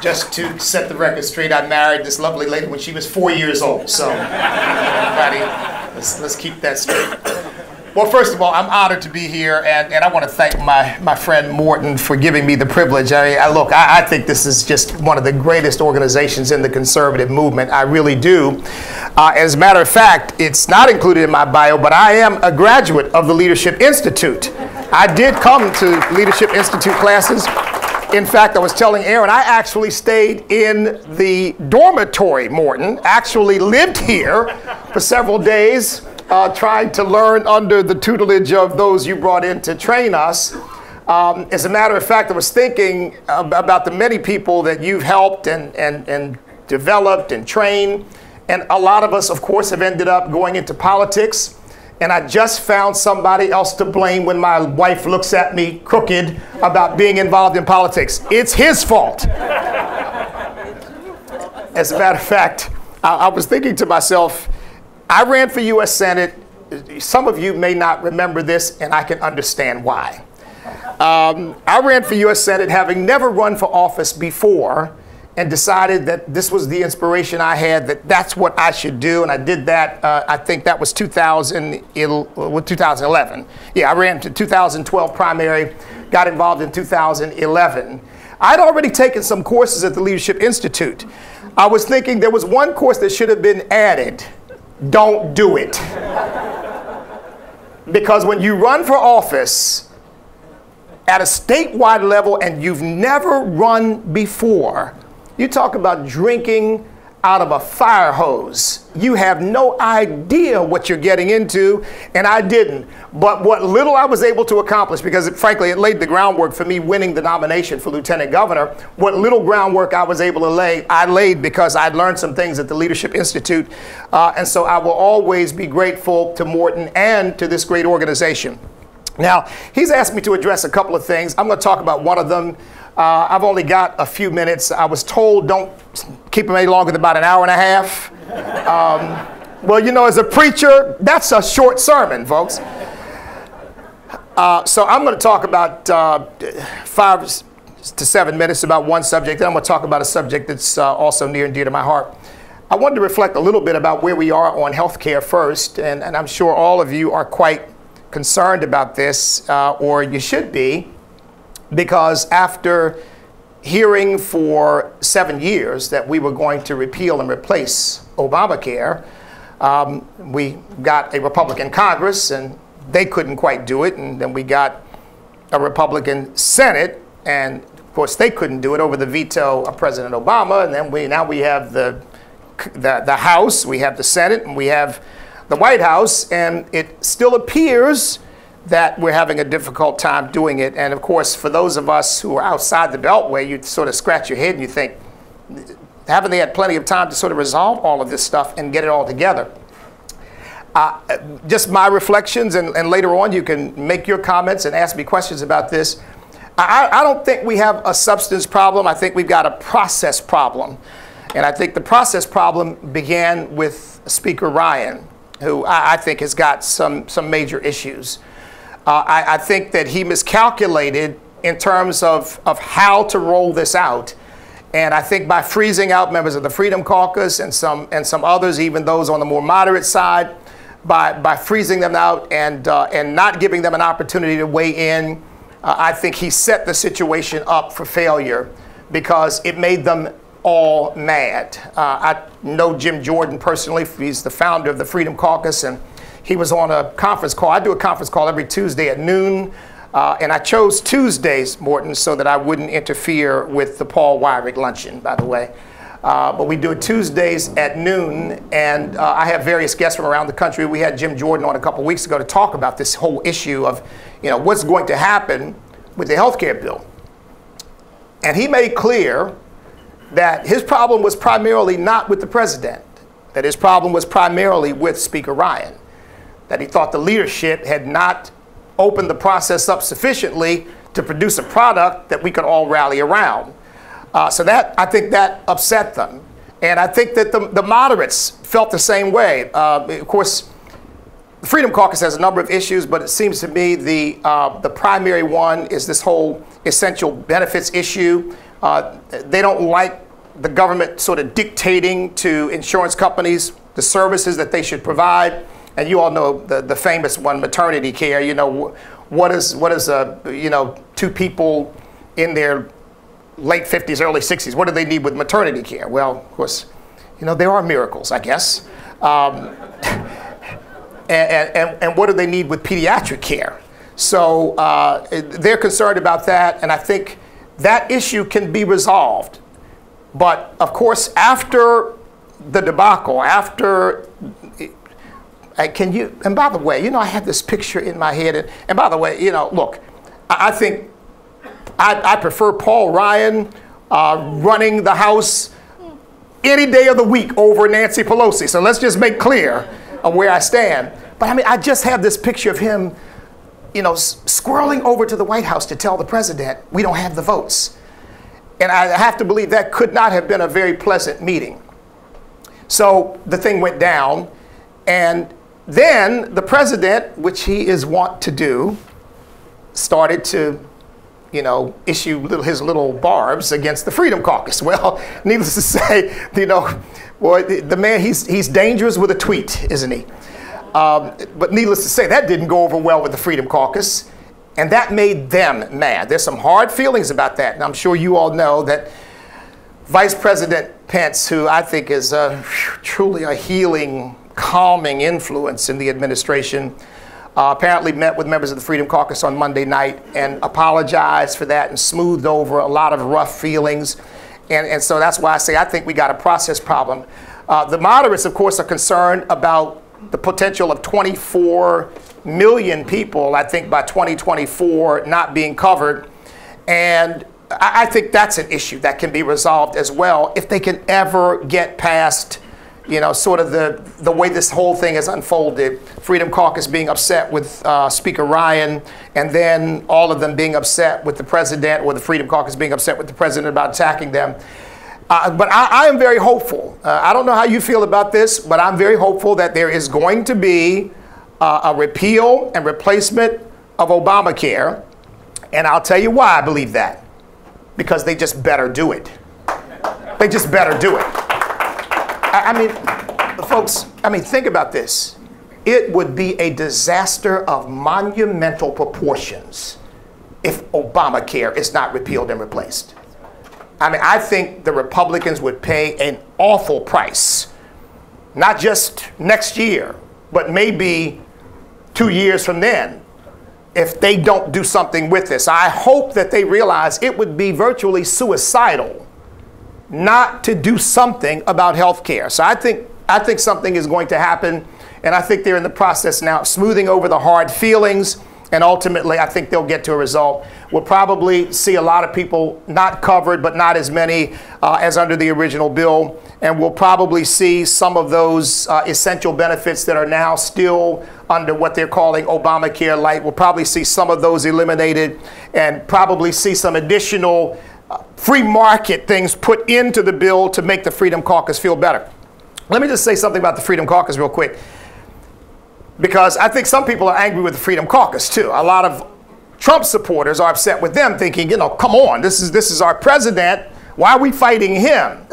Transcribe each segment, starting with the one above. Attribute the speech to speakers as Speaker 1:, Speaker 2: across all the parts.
Speaker 1: just to set the record straight, I married this lovely lady when she was four years old. So, everybody, let's, let's keep that straight. Well, first of all, I'm honored to be here, and, and I want to thank my, my friend Morton for giving me the privilege. I, I look, I, I, think this is just one of the greatest organizations in the conservative movement. I really do. Uh, as a matter of fact, it's not included in my bio, but I am a graduate of the Leadership Institute. I did come to Leadership Institute classes. In fact, I was telling Aaron, I actually stayed in the dormitory, Morton, actually lived here for several days uh, trying to learn under the tutelage of those you brought in to train us. Um, as a matter of fact, I was thinking about the many people that you've helped and, and, and developed and trained. And a lot of us, of course, have ended up going into politics. And I just found somebody else to blame when my wife looks at me crooked about being involved in politics. It's his fault. As a matter of fact, I, I was thinking to myself, I ran for U.S. Senate. Some of you may not remember this, and I can understand why. Um, I ran for U.S. Senate having never run for office before and decided that this was the inspiration I had, that that's what I should do. And I did that, uh, I think that was 2000, 2011. Yeah, I ran to 2012 primary, got involved in 2011. I'd already taken some courses at the Leadership Institute. I was thinking there was one course that should have been added don't do it. because when you run for office at a statewide level and you've never run before, you talk about drinking out of a fire hose. You have no idea what you're getting into, and I didn't. But what little I was able to accomplish, because it, frankly, it laid the groundwork for me winning the nomination for lieutenant governor, what little groundwork I was able to lay, I laid because I'd learned some things at the Leadership Institute. Uh, and so I will always be grateful to Morton and to this great organization. Now, he's asked me to address a couple of things. I'm going to talk about one of them. Uh, I've only got a few minutes. I was told don't keep them any longer than about an hour and a half. Um, well, you know, as a preacher, that's a short sermon, folks. Uh, so I'm going to talk about uh, five to seven minutes about one subject, and I'm going to talk about a subject that's uh, also near and dear to my heart. I wanted to reflect a little bit about where we are on healthcare first, and, and I'm sure all of you are quite concerned about this, uh, or you should be because after hearing for seven years that we were going to repeal and replace Obamacare, um, we got a Republican Congress and they couldn't quite do it. And then we got a Republican Senate, and of course they couldn't do it over the veto of President Obama. And then we now we have the the, the House, we have the Senate, and we have the White House, and it still appears that we're having a difficult time doing it. And of course, for those of us who are outside the Beltway, you sort of scratch your head and you think, haven't they had plenty of time to sort of resolve all of this stuff and get it all together? Uh, just my reflections, and, and, later on you can make your comments and ask me questions about this. I, I don't think we have a substance problem. I think we've got a process problem. And I think the process problem began with Speaker Ryan, who I, I think has got some, some major issues. Uh, I, I, think that he miscalculated in terms of, of how to roll this out. And I think by freezing out members of the Freedom Caucus and some, and some others, even those on the more moderate side, by, by freezing them out and, uh, and not giving them an opportunity to weigh in, uh, I think he set the situation up for failure because it made them all mad. Uh, I know Jim Jordan personally. He's the founder of the Freedom Caucus, and he was on a conference call. I do a conference call every Tuesday at noon. Uh, and I chose Tuesdays, Morton, so that I wouldn't interfere with the Paul Weyrich luncheon, by the way. Uh, but we do it Tuesdays at noon, and uh, I have various guests from around the country. We had Jim Jordan on a couple weeks ago to talk about this whole issue of, you know, what's going to happen with the health care bill. And he made clear that his problem was primarily not with the president, that his problem was primarily with Speaker Ryan that he thought the leadership had not opened the process up sufficiently to produce a product that we could all rally around. Uh, so that I think that upset them. And I think that the, the moderates felt the same way. Uh, of course, the Freedom Caucus has a number of issues, but it seems to me the, uh, the primary one is this whole essential benefits issue. Uh, they don't like the government sort of dictating to insurance companies the services that they should provide. And you all know the, the famous one, maternity care. You know, what is, what is a, you know, two people in their late 50s, early 60s, what do they need with maternity care? Well, of course, you know, there are miracles, I guess. Um, and, and, and what do they need with pediatric care? So uh, they're concerned about that, and I think that issue can be resolved. But of course, after the debacle, after can you, and by the way, you know, I have this picture in my head, and, and by the way, you know, look, I, think I, I, prefer Paul Ryan uh, running the House any day of the week over Nancy Pelosi. So let's just make clear of where I stand. But I mean, I just have this picture of him, you know, squirreling over to the White House to tell the president we don't have the votes. And I have to believe that could not have been a very pleasant meeting. So the thing went down, and then the president, which he is wont to do, started to, you know, issue little, his little barbs against the Freedom Caucus. Well, needless to say, you know, boy, the, the man, he's, he's dangerous with a tweet, isn't he? Um, but needless to say, that didn't go over well with the Freedom Caucus, and that made them mad. There's some hard feelings about that, and I'm sure you all know that Vice President Pence, who I think is a, truly a healing, calming influence in the administration, uh, apparently met with members of the Freedom Caucus on Monday night and apologized for that and smoothed over a lot of rough feelings. And, and so that's why I say I think we got a process problem. Uh, the moderates, of course, are concerned about the potential of 24 million people, I think, by 2024 not being covered. And I think that's an issue that can be resolved as well if they can ever get past, you know, sort of the, the way this whole thing has unfolded. Freedom Caucus being upset with uh, Speaker Ryan, and then all of them being upset with the president, or the Freedom Caucus being upset with the president about attacking them. Uh, but I, I, am very hopeful. Uh, I don't know how you feel about this, but I'm very hopeful that there is going to be uh, a repeal and replacement of Obamacare. And I'll tell you why I believe that. Because they just better do it. They just better do it. I, I mean, folks, I mean, think about this. It would be a disaster of monumental proportions if Obamacare is not repealed and replaced. I mean, I think the Republicans would pay an awful price, not just next year, but maybe two years from then, if they don't do something with this. I hope that they realize it would be virtually suicidal not to do something about health care. So I think, I think something is going to happen, and I think they're in the process now smoothing over the hard feelings and ultimately, I think they'll get to a result. We'll probably see a lot of people not covered, but not as many uh, as under the original bill. And we'll probably see some of those uh, essential benefits that are now still under what they're calling Obamacare Light. We'll probably see some of those eliminated and probably see some additional uh, free market things put into the bill to make the Freedom Caucus feel better. Let me just say something about the Freedom Caucus real quick because I think some people are angry with the Freedom Caucus too. A lot of Trump supporters are upset with them, thinking, you know, come on, this is this is our president. Why are we fighting him?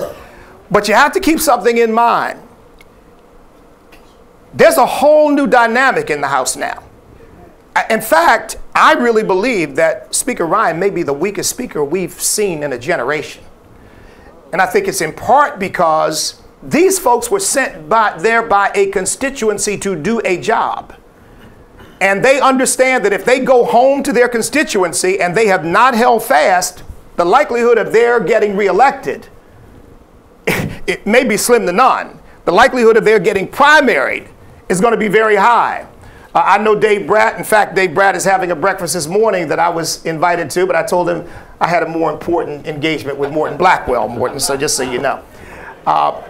Speaker 1: But you have to keep something in mind. There's a whole new dynamic in the House now. In fact, I really believe that Speaker Ryan may be the weakest speaker we've seen in a generation. And I think it's in part because these folks were sent by, there by a constituency to do a job. And they understand that if they go home to their constituency and they have not held fast, the likelihood of their getting reelected, it may be slim to none. The likelihood of their getting primaried is going to be very high. Uh, I know Dave Brat. In fact, Dave Brat is having a breakfast this morning that I was invited to, but I told him I had a more important engagement with Morton Blackwell, Morton, so just so you know. Uh,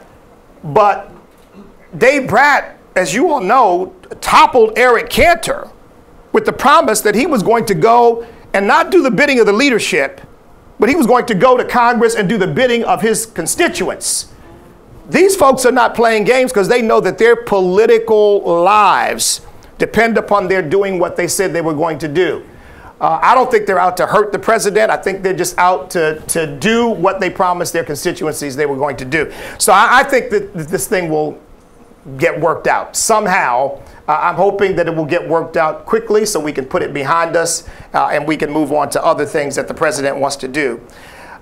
Speaker 1: but Dave Brat, as you all know, toppled Eric Cantor with the promise that he was going to go and not do the bidding of the leadership, but he was going to go to Congress and do the bidding of his constituents. These folks are not playing games because they know that their political lives depend upon their doing what they said they were going to do. Uh, I don't think they're out to hurt the president. I think they're just out to, to do what they promised their constituencies they were going to do. So I, I think that this thing will get worked out somehow. Uh, I'm hoping that it will get worked out quickly so we can put it behind us uh, and we can move on to other things that the president wants to do.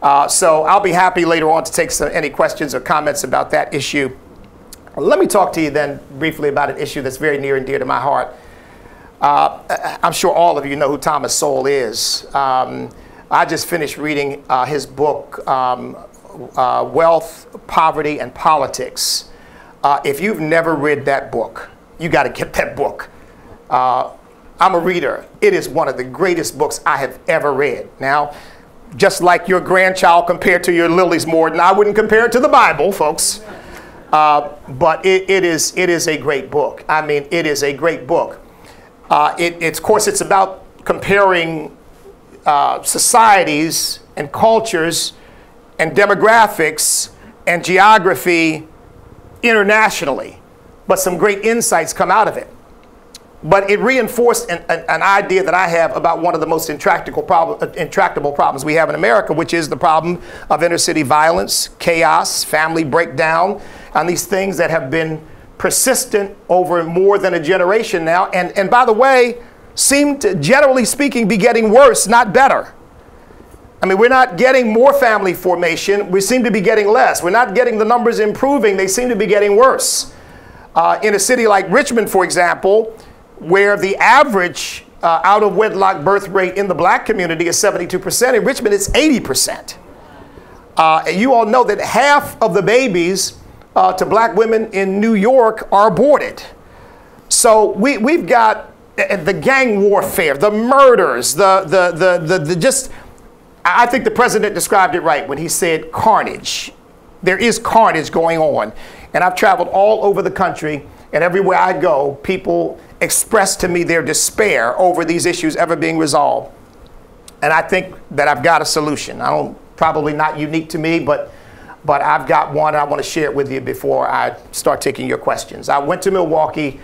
Speaker 1: Uh, so I'll be happy later on to take some, any questions or comments about that issue. Let me talk to you then briefly about an issue that's very near and dear to my heart. Uh, I'm sure all of you know who Thomas Sowell is. Um, I just finished reading uh, his book, um, uh, Wealth, Poverty, and Politics. Uh, if you've never read that book, you got to get that book. Uh, I'm a reader. It is one of the greatest books I have ever read. Now, just like your grandchild compared to your Lily's Morton, I wouldn't compare it to the Bible, folks. Uh, but it, it, is, it is a great book. I mean, it is a great book. Uh, it, it's, of course, it's about comparing uh, societies and cultures and demographics and geography internationally. But some great insights come out of it. But it reinforced an, an, an idea that I have about one of the most intractable, intractable problems we have in America, which is the problem of inner city violence, chaos, family breakdown, and these things that have been persistent over more than a generation now. And, and by the way, seem to, generally speaking, be getting worse, not better. I mean, we're not getting more family formation. We seem to be getting less. We're not getting the numbers improving. They seem to be getting worse. Uh, in a city like Richmond, for example, where the average uh, out of wedlock birth rate in the black community is 72%, in Richmond it's 80%. Uh, you all know that half of the babies uh, to black women in New York are aborted. So we, we've got uh, the gang warfare, the murders, the, the, the, the, the just, I think the president described it right when he said carnage. There is carnage going on. And I've traveled all over the country, and everywhere I go, people express to me their despair over these issues ever being resolved. And I think that I've got a solution. I don't, probably not unique to me, but but I've got one I want to share it with you before I start taking your questions. I went to Milwaukee.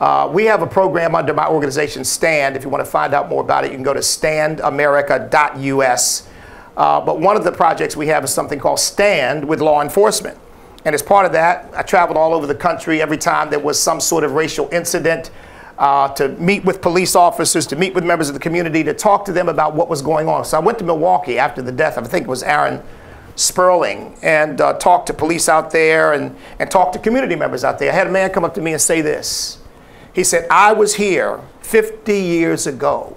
Speaker 1: Uh, we have a program under my organization, STAND. If you want to find out more about it, you can go to standamerica.us. Uh, but one of the projects we have is something called STAND with law enforcement. And as part of that, I traveled all over the country every time there was some sort of racial incident. Uh, to meet with police officers, to meet with members of the community, to talk to them about what was going on. So I went to Milwaukee after the death of, I think it was Aaron Sperling and uh, to police out there and, and talked to community members out there. I had a man come up to me and say this. He said, I was here 50 years ago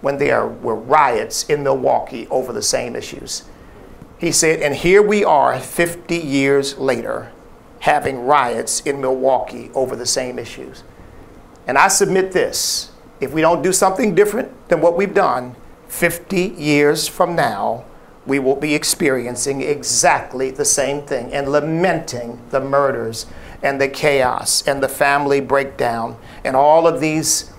Speaker 1: when there were riots in Milwaukee over the same issues. He said, and here we are 50 years later having riots in Milwaukee over the same issues. And I submit this if we don't do something different than what we've done 50 years from now, we will be experiencing exactly the same thing and lamenting the murders and the chaos and the family breakdown and all of these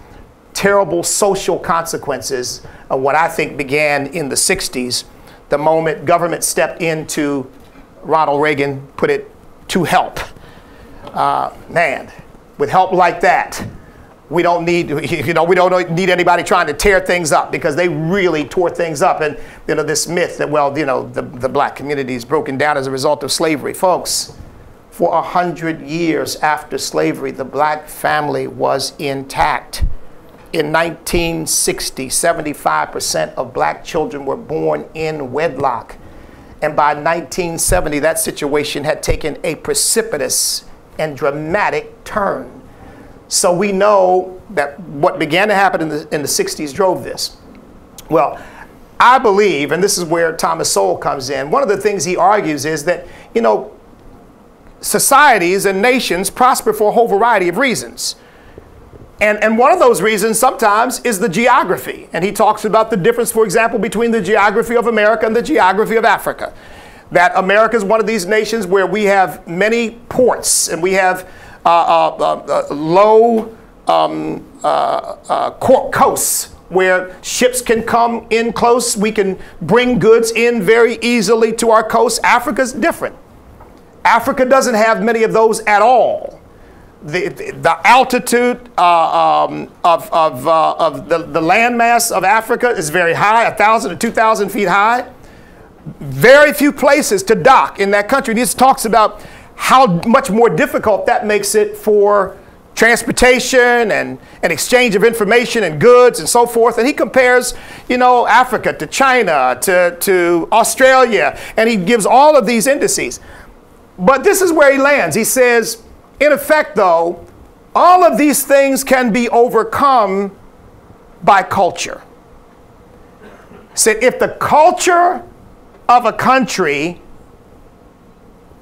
Speaker 1: terrible social consequences of what I think began in the 60s, the moment government stepped into Ronald Reagan put it to help. Uh, man, with help like that, we don't need you know we don't need anybody trying to tear things up because they really tore things up. And you know this myth that well you know the, the black community is broken down as a result of slavery. Folks for a hundred years after slavery the black family was intact. In 1960 75% of black children were born in wedlock. And by 1970 that situation had taken a precipitous and dramatic turn so we know that what began to happen in the, in the 60s drove this. Well, I believe, and this is where Thomas Sowell comes in, one of the things he argues is that, you know, societies and nations prosper for a whole variety of reasons. And, and one of those reasons sometimes is the geography. And he talks about the difference, for example, between the geography of America and the geography of Africa. That America is one of these nations where we have many ports and we have uh, uh, uh, low um, coasts where ships can come in close. We can bring goods in very easily to our coast. Africa's different. Africa doesn't have many of those at all. the, the altitude uh, um, of, of, uh, of the, the landmass of Africa is very high, 1,000 to 2,000 feet high. Very few places to dock in that country. This talks about how much more difficult that makes it for transportation and, and exchange of information and goods and so forth. And he compares, you know, Africa to China to, to Australia, and he gives all of these indices. But this is where he lands. He says, in effect, though, all of these things can be overcome by culture. Said if the culture of a country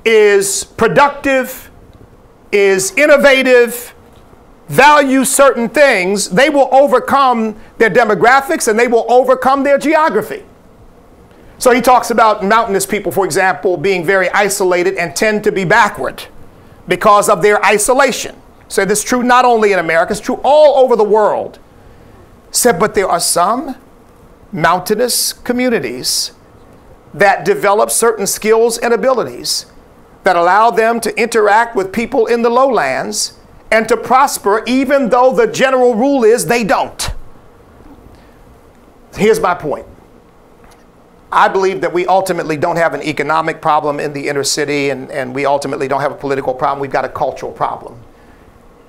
Speaker 1: is productive, is innovative, value certain things, they will overcome their demographics and they will overcome their geography. So he talks about mountainous people, for example, being very isolated and tend to be backward because of their isolation. So this is true not only in America, it's true all over the world. Said, but there are some mountainous communities that develop certain skills and abilities that allow them to interact with people in the lowlands and to prosper, even though the general rule is they don't. Here's my point. I believe that we ultimately don't have an economic problem in the inner city and, and we ultimately don't have a political problem. We've got a cultural problem.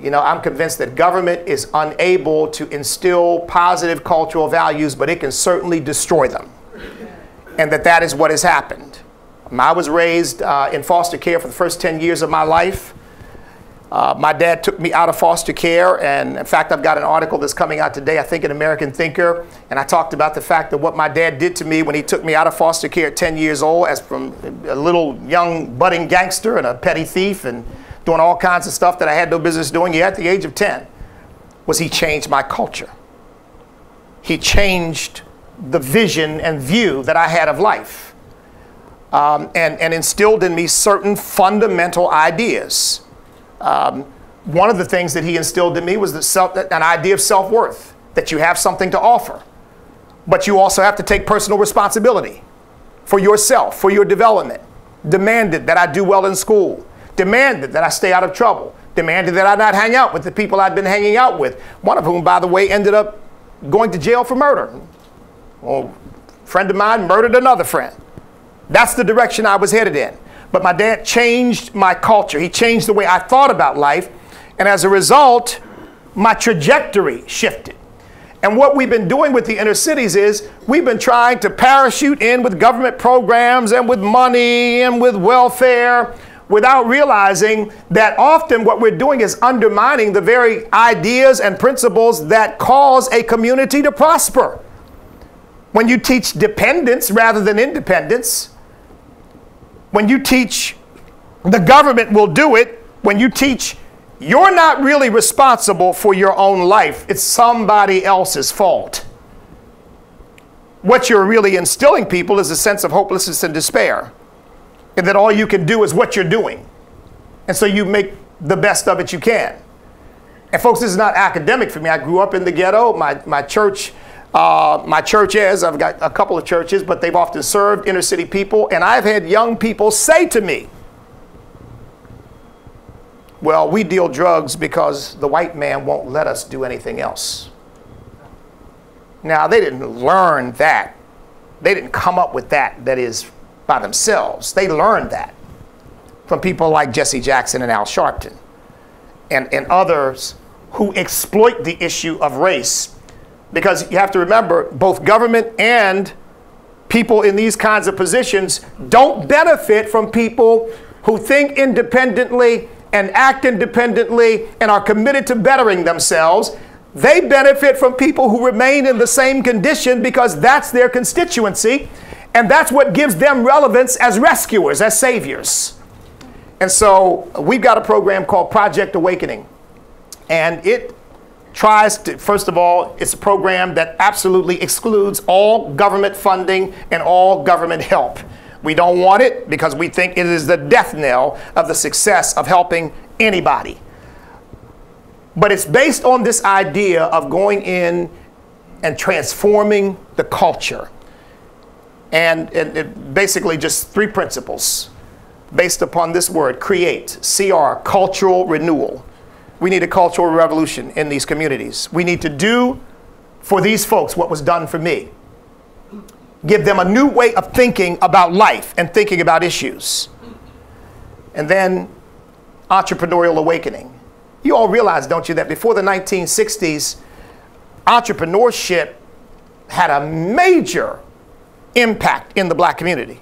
Speaker 1: You know, I'm convinced that government is unable to instill positive cultural values, but it can certainly destroy them. And that that is what has happened. I was raised uh, in foster care for the first 10 years of my life. Uh, my dad took me out of foster care, and in fact, I've got an article that's coming out today, I think, in American Thinker, and I talked about the fact that what my dad did to me when he took me out of foster care at 10 years old, as from a little young budding gangster and a petty thief and doing all kinds of stuff that I had no business doing yet at the age of 10, was he changed my culture. He changed the vision and view that I had of life. Um, and, and instilled in me certain fundamental ideas um, one of the things that he instilled in me was that self, an idea of self worth, that you have something to offer. But you also have to take personal responsibility for yourself, for your development. Demanded that I do well in school, demanded that I stay out of trouble, demanded that I not hang out with the people I'd been hanging out with, one of whom, by the way, ended up going to jail for murder. Well, friend of mine murdered another friend. That's the direction I was headed in. But my dad changed my culture. He changed the way I thought about life. And as a result, my trajectory shifted. And what we've been doing with the inner cities is we've been trying to parachute in with government programs and with money and with welfare without realizing that often what we're doing is undermining the very ideas and principles that cause a community to prosper. When you teach dependence rather than independence, when you teach the government will do it, when you teach you're not really responsible for your own life, it's somebody else's fault. What you're really instilling people is a sense of hopelessness and despair, and that all you can do is what you're doing. And so you make the best of it you can. And folks, this is not academic for me. I grew up in the ghetto. My, my church uh, my church is, I've got a couple of churches, but they've often served inner city people. And I've had young people say to me, well, we deal drugs because the white man won't let us do anything else. Now, they didn't learn that. They didn't come up with that, that is, by themselves. They learned that from people like Jesse Jackson and Al Sharpton and, and others who exploit the issue of race because you have to remember, both government and people in these kinds of positions don't benefit from people who think independently and act independently and are committed to bettering themselves. They benefit from people who remain in the same condition because that's their constituency and that's what gives them relevance as rescuers, as saviors. And so we've got a program called Project Awakening. And it tries to, first of all, it's a program that absolutely excludes all government funding and all government help. We don't want it because we think it is the death knell of the success of helping anybody. But it's based on this idea of going in and transforming the culture. And, and basically just three principles based upon this word create, CR, cultural renewal. We need a cultural revolution in these communities. We need to do for these folks what was done for me. Give them a new way of thinking about life and thinking about issues. And then entrepreneurial awakening. You all realize, don't you, that before the 1960s, entrepreneurship had a major impact in the black community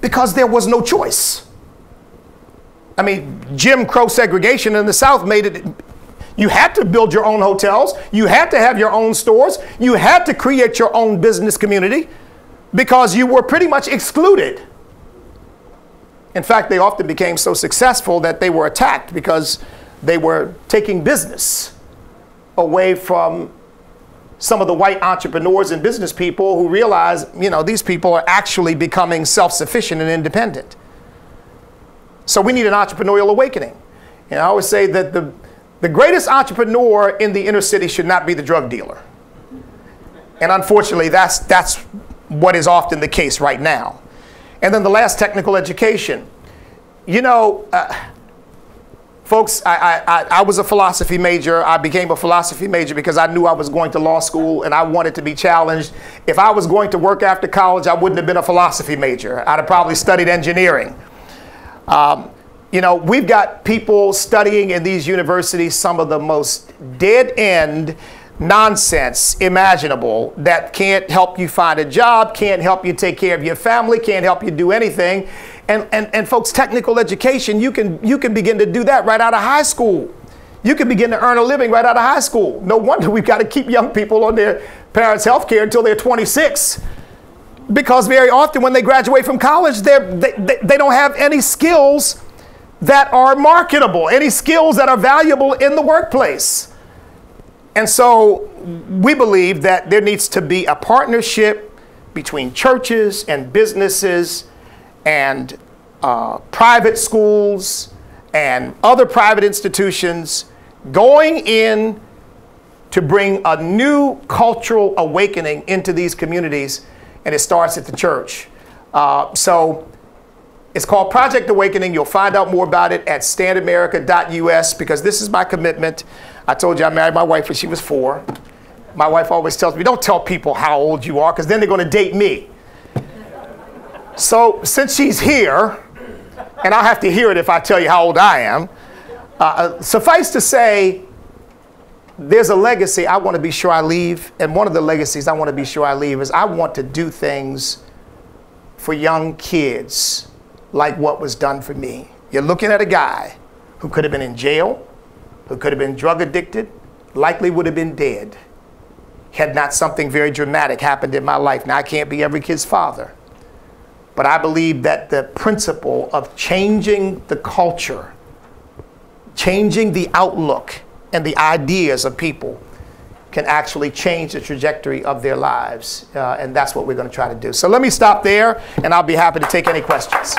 Speaker 1: because there was no choice. I mean, Jim Crow segregation in the South made it, you had to build your own hotels, you had to have your own stores, you had to create your own business community because you were pretty much excluded. In fact, they often became so successful that they were attacked because they were taking business away from some of the white entrepreneurs and business people who realize, you know, these people are actually becoming self-sufficient and independent. So we need an entrepreneurial awakening. And I always say that the, the greatest entrepreneur in the inner city should not be the drug dealer. And unfortunately, that's, that's what is often the case right now. And then the last, technical education. You know, uh, Folks, I, I, I was a philosophy major. I became a philosophy major because I knew I was going to law school and I wanted to be challenged. If I was going to work after college, I wouldn't have been a philosophy major. I'd have probably studied engineering. Um, you know, we've got people studying in these universities some of the most dead end nonsense imaginable that can't help you find a job, can't help you take care of your family, can't help you do anything. And, and, and folks, technical education, you can, you can begin to do that right out of high school. You can begin to earn a living right out of high school. No wonder we've got to keep young people on their parents' health care until they're 26. Because very often when they graduate from college, they, they, don't have any skills that are marketable, any skills that are valuable in the workplace. And so we believe that there needs to be a partnership between churches and businesses and uh, private schools and other private institutions going in to bring a new cultural awakening into these communities, and it starts at the church. Uh, so it's called Project Awakening. You'll find out more about it at standamerica.us because this is my commitment. I told you I married my wife when she was four. My wife always tells me, don't tell people how old you are because then they're going to date me. So since she's here, and I'll have to hear it if I tell you how old I am, uh, uh, suffice to say, there's a legacy I want to be sure I leave. And one of the legacies I want to be sure I leave is I want to do things for young kids like what was done for me. You're looking at a guy who could have been in jail, who could have been drug addicted, likely would have been dead had not something very dramatic happened in my life. Now, I can't be every kid's father. But I believe that the principle of changing the culture, changing the outlook and the ideas of people can actually change the trajectory of their lives. Uh, and that's what we're going to try to do. So let me stop there, and I'll be happy to take any questions.